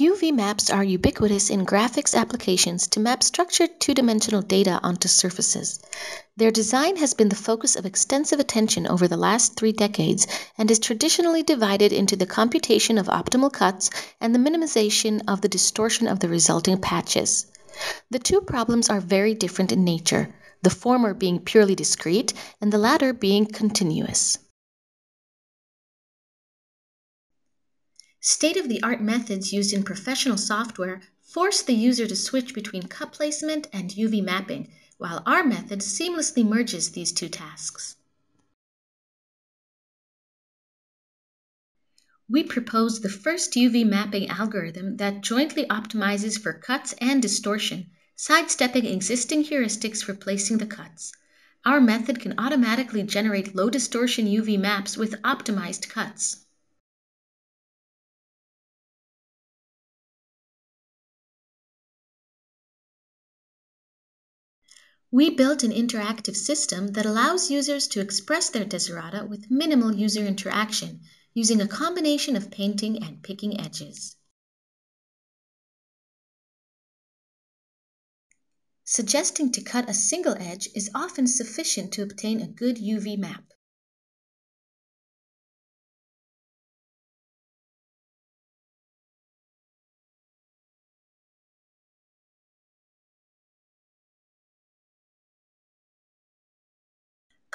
UV maps are ubiquitous in graphics applications to map structured two-dimensional data onto surfaces. Their design has been the focus of extensive attention over the last three decades and is traditionally divided into the computation of optimal cuts and the minimization of the distortion of the resulting patches. The two problems are very different in nature, the former being purely discrete and the latter being continuous. State-of-the-art methods used in professional software force the user to switch between cut placement and UV mapping, while our method seamlessly merges these two tasks. We propose the first UV mapping algorithm that jointly optimizes for cuts and distortion, sidestepping existing heuristics for placing the cuts. Our method can automatically generate low distortion UV maps with optimized cuts. We built an interactive system that allows users to express their desiderata with minimal user interaction, using a combination of painting and picking edges. Suggesting to cut a single edge is often sufficient to obtain a good UV map.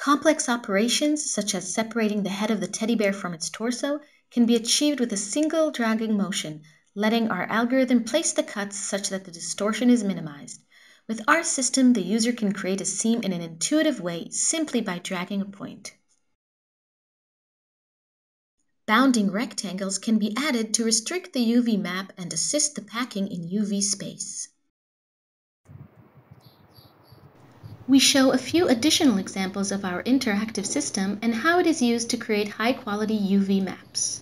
Complex operations, such as separating the head of the teddy bear from its torso, can be achieved with a single dragging motion, letting our algorithm place the cuts such that the distortion is minimized. With our system, the user can create a seam in an intuitive way simply by dragging a point. Bounding rectangles can be added to restrict the UV map and assist the packing in UV space. We show a few additional examples of our interactive system and how it is used to create high-quality UV maps.